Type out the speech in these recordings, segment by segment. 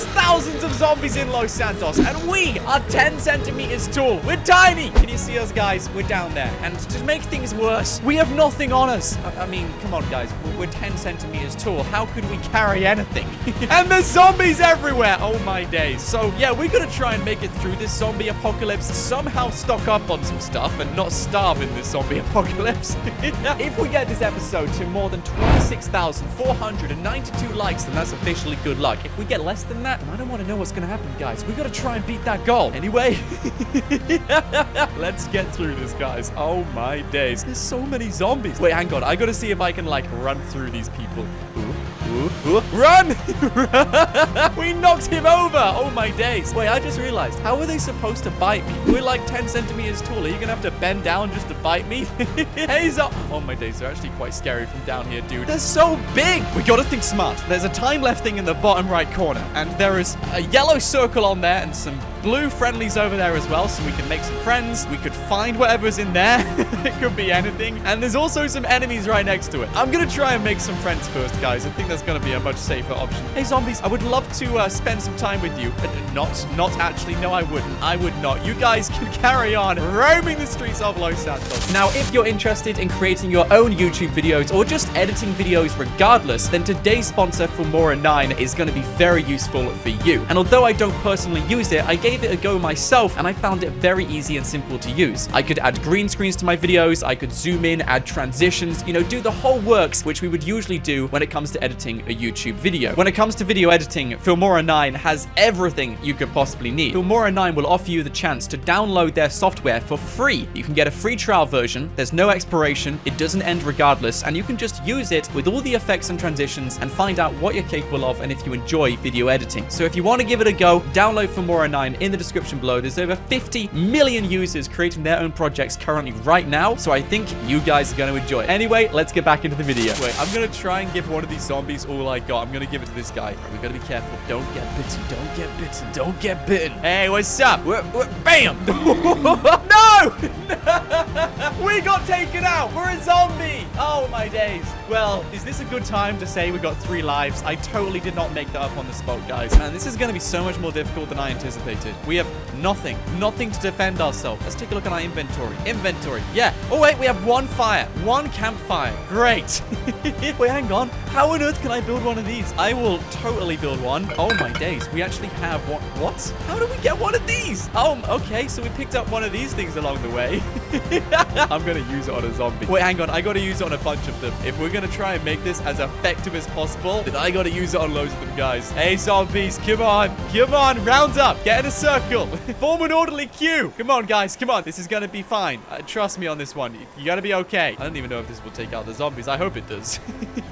There's thousands of zombies in Los Santos, and we are 10 centimeters tall. We're tiny. Can you see us, guys? We're down there. And to make things worse, we have nothing on us. I, I mean, come on, guys. We're, we're 10 centimeters tall. How could we carry anything? and there's zombies everywhere. Oh, my days. So, yeah, we're going to try and make it through this zombie apocalypse, somehow stock up on some stuff and not starve in this zombie apocalypse. if we get this episode to more than 26,492 likes, then that's officially good luck. If we get less than that, I don't want to know what's going to happen, guys. we got to try and beat that goal. Anyway, let's get through this, guys. Oh, my days. There's so many zombies. Wait, hang on. I got to see if I can, like, run through these people. Run! we knocked him over! Oh my days. Wait, I just realized. How are they supposed to bite me? We're like 10 centimeters tall. Are you gonna have to bend down just to bite me? hey, zo Oh my days, they're actually quite scary from down here, dude. They're so big! We gotta think smart. There's a time left thing in the bottom right corner. And there is a yellow circle on there and some blue friendlies over there as well, so we can make some friends. We could find whatever's in there. it could be anything. And there's also some enemies right next to it. I'm gonna try and make some friends first, guys. I think that's gonna be a much safer option. Hey, zombies, I would love to uh, spend some time with you. Uh, not, not actually. No, I wouldn't. I would not. You guys can carry on roaming the streets of Los Santos. Now, if you're interested in creating your own YouTube videos or just editing videos regardless, then today's sponsor, Filmora 9, is going to be very useful for you. And although I don't personally use it, I gave it a go myself and I found it very easy and simple to use. I could add green screens to my videos, I could zoom in, add transitions, you know, do the whole works, which we would usually do when it comes to editing a YouTube video. When it comes to video editing, Filmora 9 has everything you could possibly need. Filmora 9 will offer you the chance to download their software for free. You can get a free trial version, there's no expiration, it doesn't end regardless, and you can just use it with all the effects and transitions and find out what you're capable of and if you enjoy video editing. So if you want to give it a go, download Filmora 9 in the description below. There's over 50 million users creating their own projects currently right now, so I think you guys are going to enjoy it. Anyway, let's get back into the video. Wait, I'm going to try and give one of these zombies all I got. I'm going to give it to this guy. We got to be careful. Don't get bitten. Don't get bitten. Don't get bitten. Hey, what's up? We're, we're, bam! no! we got taken out. We're a zombie. Oh, my days. Well, is this a good time to say we got three lives? I totally did not make that up on the spot, guys. And this is going to be so much more difficult than I anticipated. We have nothing. Nothing to defend ourselves. Let's take a look at our inventory. Inventory. Yeah. Oh, wait. We have one fire. One campfire. Great. wait, hang on. How on earth can I build one of these? I will totally build one. Oh, my days. We actually have one. What? How do we get one of these? Oh, okay. So we picked up one of these things along the way. I'm going to use it on a zombie. Wait, hang on. I got to use it on a bunch of them. If we're going to try and make this as effective as possible, then I got to use it on loads of them, guys. Hey, zombies. Come on. Come on. Round up. Get in a circle. Form an orderly queue. Come on, guys. Come on. This is going to be fine. Uh, trust me on this one. You got to be okay. I don't even know if this will take out the zombies. I hope it does.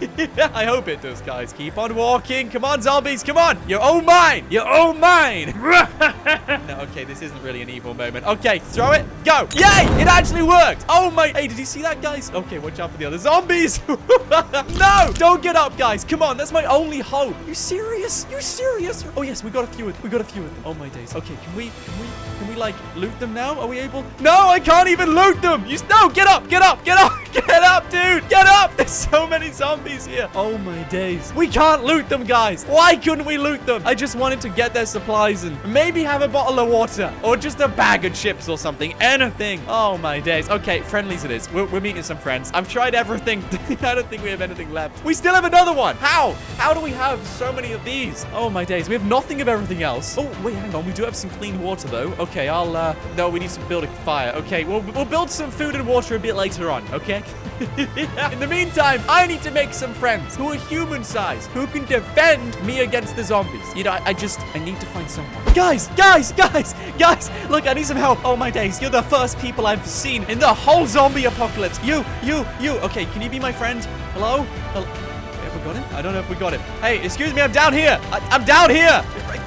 I hope it does, guys. Keep on walking. Come on, zombies. Come on. You're all mine. You're all mine. no, okay. This isn't really an evil moment. Okay, throw it. Go. Yay! It actually worked. Oh, my. Hey, did you see that, guys? Okay, watch out for the other zombies. no! Don't get up, guys. Come on. That's my only hope. You serious? You serious? Oh, yes. We got a few of. We got a few of them. Oh, my days. Okay, can we, can we, can we, like, loot them now? Are we able? No, I can't even loot them. You, no, get up. Get up. Get up. Get up, dude. Get up. There's so many zombies here. Oh, my days. We can't loot them, guys. Why couldn't we loot them? I just wanted to get their supplies and maybe have a bottle of water or just a bag of chips or something. Anything. Oh, my days. Okay, friendlies it is. We're, we're meeting some friends. I've tried everything. I don't think we have anything left. We still have another one. How? How do we have so many of these? Oh, my days. We have nothing of everything else. Oh, wait, hang on. We do have some clean water, though. Okay, I'll, uh... No, we need to build a fire. Okay, we'll, we'll build some food and water a bit later on, okay? In the meantime, I need to make some friends who are human sized, who can defend me against the zombies. You know, I, I just, I need to find someone. Guys, guys, guys, guys, look, I need some help. Oh my days, you're the first people I've seen in the whole zombie apocalypse. You, you, you. Okay, can you be my friend? Hello? Hello? Have we got him? I don't know if we got him. Hey, excuse me, I'm down here. I, am down here.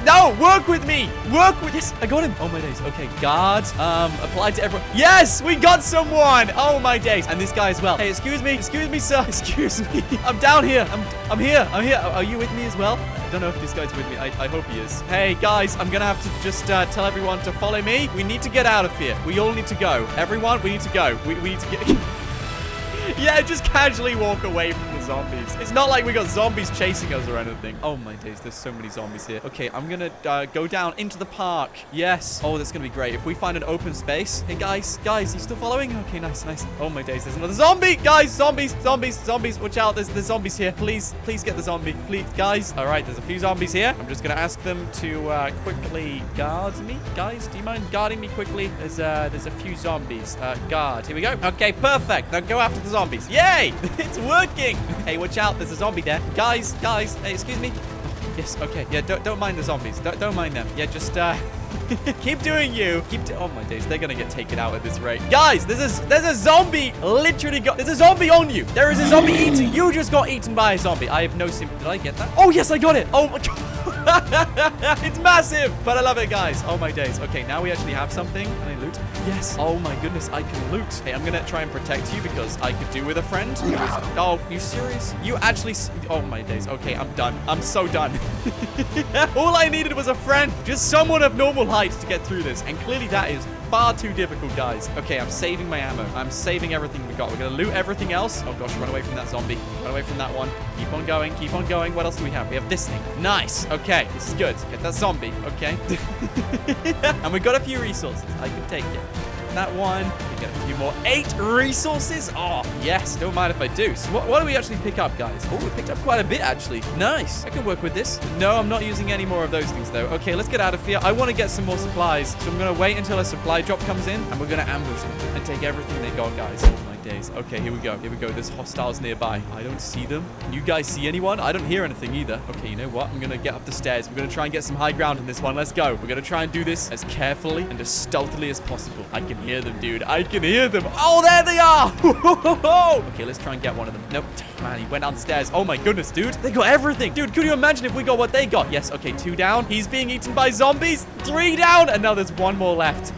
No, work with me. Work with this. I got him. Oh my days. Okay, guards. Um, applied to everyone. Yes, we got someone. Oh my days. And this guy as well. Hey, excuse me. Excuse me, sir. Excuse me. I'm down here. I'm, I'm here. I'm here. Are you with me as well? I don't know if this guy's with me. I, I hope he is. Hey, guys, I'm gonna have to just uh, tell everyone to follow me. We need to get out of here. We all need to go. Everyone, we need to go. We, we need to get... yeah, just casually walk away from zombies. It's not like we got zombies chasing us or anything. Oh my days, there's so many zombies here. Okay, I'm gonna uh, go down into the park. Yes. Oh, that's gonna be great. If we find an open space. Hey, guys, guys, you still following? Okay, nice, nice. Oh my days, there's another zombie. Guys, zombies, zombies, zombies. Watch out, there's, there's zombies here. Please, please get the zombie. Please, guys. All right, there's a few zombies here. I'm just gonna ask them to uh, quickly guard me. Guys, do you mind guarding me quickly? There's, uh, there's a few zombies. Uh, guard. Here we go. Okay, perfect. Now go after the zombies. Yay! it's working. Hey, watch out. There's a zombie there. Guys, guys. Hey, excuse me. Yes, okay. Yeah, don't, don't mind the zombies. Don't, don't mind them. Yeah, just, uh... Keep doing you. Keep. oh my days, they're gonna get taken out at this rate, guys. There's a there's a zombie literally got. There's a zombie on you. There is a zombie eating. You just got eaten by a zombie. I have no sympathy. Did I get that? Oh yes, I got it. Oh my god. it's massive, but I love it, guys. Oh my days. Okay, now we actually have something. Can I loot? Yes. Oh my goodness, I can loot. Hey, I'm gonna try and protect you because I could do with a friend. Oh, you serious? You actually... Oh my days. Okay, I'm done. I'm so done. All I needed was a friend. Just someone of normal height to get through this. And clearly that is far too difficult, guys. Okay, I'm saving my ammo. I'm saving everything we got. We're going to loot everything else. Oh, gosh, run away from that zombie. Run away from that one. Keep on going. Keep on going. What else do we have? We have this thing. Nice. Okay, this is good. Get that zombie. Okay. and we got a few resources. I can take it that one. We get a few more. Eight resources. Oh, yes. Don't mind if I do. So what, what do we actually pick up, guys? Oh, we picked up quite a bit, actually. Nice. I can work with this. No, I'm not using any more of those things, though. Okay, let's get out of here. I want to get some more supplies. So I'm going to wait until a supply drop comes in, and we're going to ambush them and take everything they got, guys days. Okay, here we go. Here we go. There's hostiles nearby. I don't see them. Can you guys see anyone? I don't hear anything either. Okay, you know what? I'm going to get up the stairs. We're going to try and get some high ground in this one. Let's go. We're going to try and do this as carefully and as stealthily as possible. I can hear them, dude. I can hear them. Oh, there they are. okay, let's try and get one of them. Nope. Man, he went downstairs. Oh my goodness, dude. They got everything. Dude, could you imagine if we got what they got? Yes, okay, two down. He's being eaten by zombies. Three down. And now there's one more left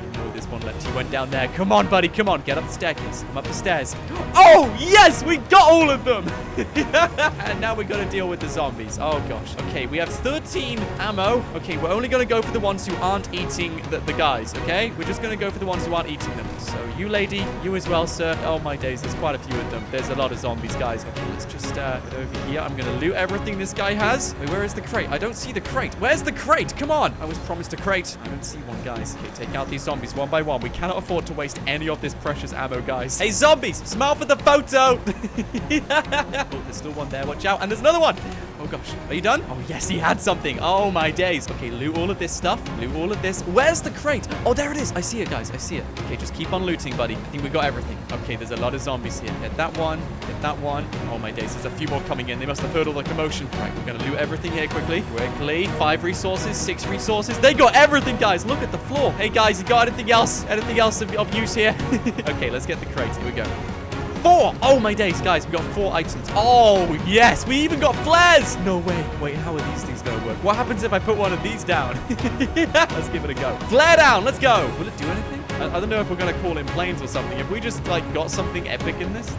left. He went down there. Come on, buddy. Come on. Get up the staircase. Come up the stairs. Oh, yes. We got all of them. and now we got to deal with the zombies. Oh, gosh. Okay, we have 13 ammo. Okay, we're only going to go for the ones who aren't eating the, the guys, okay? We're just going to go for the ones who aren't eating them. So you, lady, you as well, sir. Oh, my days. There's quite a few of them. There's a lot of zombies, guys. Okay, let's just uh, over here. I'm going to loot everything this guy has. Wait, where is the crate? I don't see the crate. Where's the crate? Come on. I was promised a crate. I don't see one, guys. Okay, take out these zombies one by one. We cannot afford to waste any of this precious ammo, guys. Hey, zombies, smile for the photo. oh, there's still one there. Watch out. And there's another one. Oh, gosh. Are you done? Oh, yes, he had something. Oh, my days. Okay, loot all of this stuff. Loot all of this. Where's the crate? Oh, there it is. I see it, guys. I see it. Okay, just keep on looting, buddy. I think we got everything. Okay, there's a lot of zombies here. Get that one. Get that one. Oh, my days. There's a few more coming in. They must have heard all the commotion. Right, we're going to loot everything here quickly. Quickly. Five resources. Six resources. They got everything, guys. Look at the floor. Hey, guys, you got anything else? Anything else of, of use here? okay, let's get the crate. Here we go. Four! Oh my days, guys, we got four items. Oh, yes, we even got flares! No way. Wait, how are these things gonna work? What happens if I put one of these down? let's give it a go. Flare down, let's go. Will it do anything? I, I don't know if we're gonna call in planes or something. If we just, like, got something epic in this?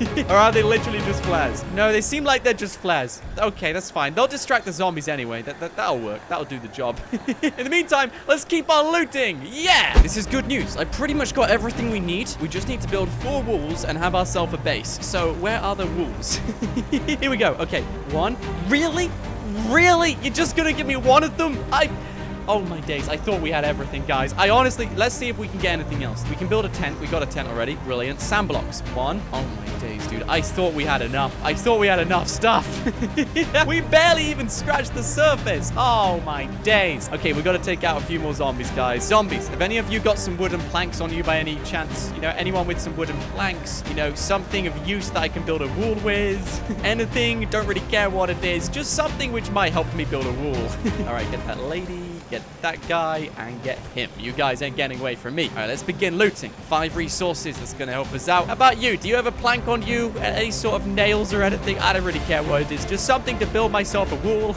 or are they literally just flares? No, they seem like they're just flares. Okay, that's fine. They'll distract the zombies anyway. That, that, that'll work. That'll do the job. in the meantime, let's keep on looting. Yeah! This is good news. I pretty much got everything we need. We just need to build four walls and have ourselves a base. So where are the walls? Here we go. Okay, one. Really? Really? You're just gonna give me one of them? I... Oh my days, I thought we had everything, guys. I honestly, let's see if we can get anything else. We can build a tent. We got a tent already. Brilliant. Sand blocks. One. Oh my days, dude. I thought we had enough. I thought we had enough stuff. we barely even scratched the surface. Oh my days. Okay, we got to take out a few more zombies, guys. Zombies. Have any of you got some wooden planks on you by any chance? You know, anyone with some wooden planks? You know, something of use that I can build a wall with? Anything? Don't really care what it is. Just something which might help me build a wall. All right, get that lady get that guy, and get him. You guys ain't getting away from me. All right, let's begin looting. Five resources that's going to help us out. How about you? Do you have a plank on you? Any sort of nails or anything? I don't really care what it is. just something to build myself a wall.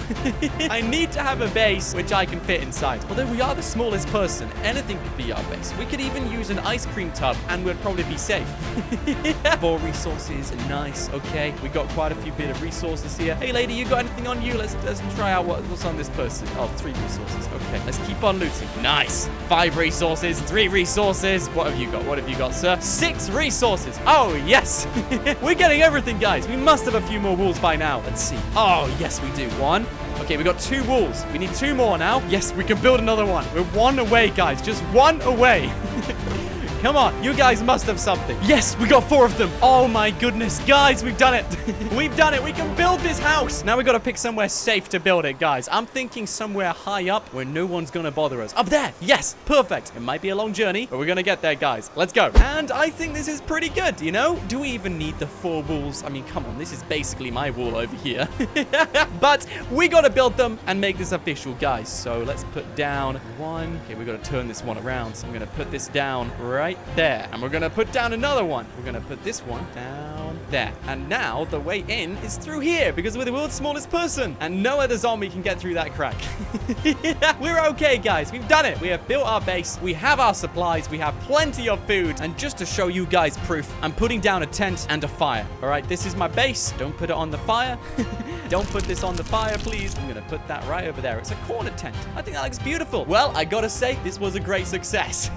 I need to have a base which I can fit inside. Although we are the smallest person, anything could be our base. We could even use an ice cream tub and we'd probably be safe. Four resources, nice. Okay, we got quite a few bit of resources here. Hey, lady, you got anything on you? Let's let's try out what, what's on this person. Oh, three resources. Okay, let's keep on looting. Nice. Five resources, three resources. What have you got? What have you got, sir? Six resources. Oh, yes. We're getting everything, guys. We must have a few more walls by now. Let's see. Oh, yes, we do. One. Okay, we got two walls. We need two more now. Yes, we can build another one. We're one away, guys. Just one away. Come on, you guys must have something. Yes, we got four of them. Oh my goodness, guys, we've done it. we've done it. We can build this house. Now we got to pick somewhere safe to build it, guys. I'm thinking somewhere high up where no one's going to bother us. Up there. Yes, perfect. It might be a long journey, but we're going to get there, guys. Let's go. And I think this is pretty good, you know? Do we even need the four walls? I mean, come on, this is basically my wall over here. but we got to build them and make this official, guys. So let's put down one. Okay, we got to turn this one around. So I'm going to put this down right there. And we're going to put down another one. We're going to put this one down there. And now the way in is through here because we're the world's smallest person. And no other zombie can get through that crack. we're okay, guys. We've done it. We have built our base. We have our supplies. We have plenty of food. And just to show you guys proof, I'm putting down a tent and a fire. All right, this is my base. Don't put it on the fire. Don't put this on the fire, please. I'm going to put that right over there. It's a corner tent. I think that looks beautiful. Well, I got to say, this was a great success.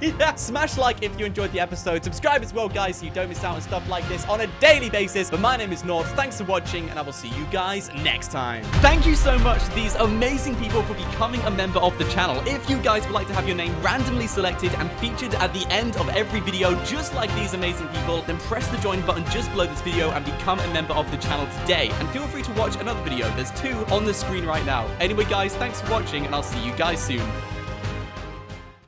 yeah. Smash like if you enjoyed the episode. Subscribe as well, guys, so you don't miss out on stuff like this on a daily basis. But my name is Nought. Thanks for watching, and I will see you guys next time. Thank you so much to these amazing people for becoming a member of the channel. If you guys would like to have your name randomly selected and featured at the end of every video, just like these amazing people, then press the join button just below this video and become a member of the channel today. And feel free to watch another video. There's two on the screen right now. Anyway, guys, thanks for watching, and I'll see you guys soon.